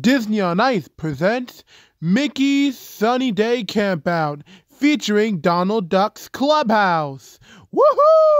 Disney on Ice presents Mickey's Sunny Day Campout featuring Donald Duck's Clubhouse. Woohoo!